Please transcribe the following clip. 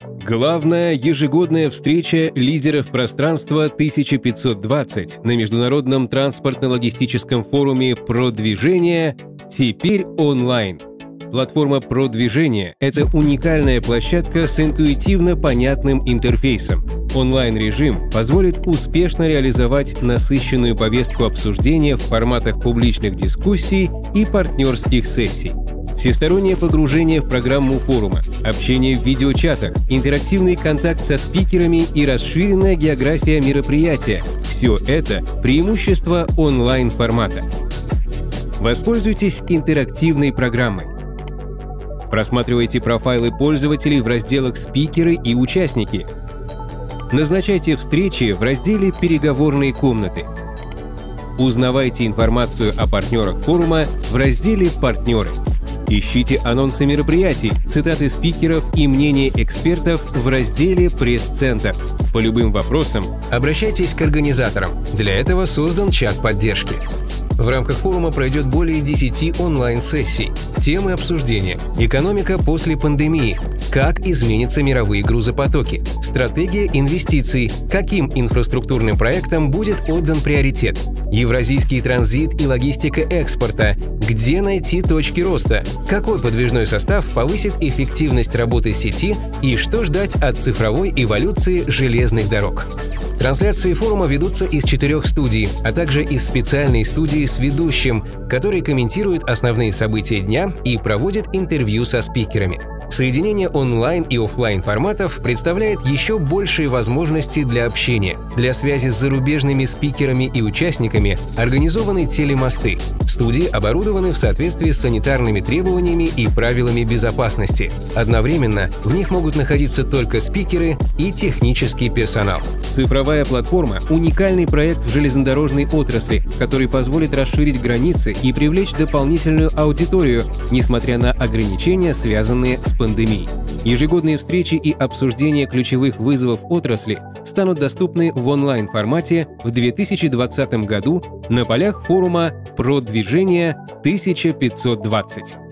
Главная ежегодная встреча лидеров пространства 1520 на Международном транспортно-логистическом форуме «Продвижение» теперь онлайн. Платформа «Продвижение» — это уникальная площадка с интуитивно понятным интерфейсом. Онлайн-режим позволит успешно реализовать насыщенную повестку обсуждения в форматах публичных дискуссий и партнерских сессий. Всестороннее погружение в программу форума, общение в видеочатах, интерактивный контакт со спикерами и расширенная география мероприятия – все это преимущество онлайн-формата. Воспользуйтесь интерактивной программой. Просматривайте профайлы пользователей в разделах «Спикеры» и «Участники». Назначайте встречи в разделе «Переговорные комнаты». Узнавайте информацию о партнерах форума в разделе «Партнеры». Ищите анонсы мероприятий, цитаты спикеров и мнения экспертов в разделе «Пресс-центр». По любым вопросам обращайтесь к организаторам. Для этого создан чат поддержки. В рамках форума пройдет более 10 онлайн-сессий. Темы обсуждения – экономика после пандемии, как изменятся мировые грузопотоки, стратегия инвестиций, каким инфраструктурным проектам будет отдан приоритет, евразийский транзит и логистика экспорта, где найти точки роста, какой подвижной состав повысит эффективность работы сети и что ждать от цифровой эволюции железных дорог. Трансляции форума ведутся из четырех студий, а также из специальной студии с ведущим, который комментирует основные события дня и проводит интервью со спикерами. Соединение онлайн и офлайн форматов представляет еще большие возможности для общения. Для связи с зарубежными спикерами и участниками организованы телемосты. Студии оборудованы в соответствии с санитарными требованиями и правилами безопасности. Одновременно в них могут находиться только спикеры и технический персонал. Цифровая платформа – уникальный проект в железнодорожной отрасли, который позволит расширить границы и привлечь дополнительную аудиторию, несмотря на ограничения, связанные с пандемией. Ежегодные встречи и обсуждения ключевых вызовов отрасли станут доступны в онлайн-формате в 2020 году на полях форума «Продвижение 1520».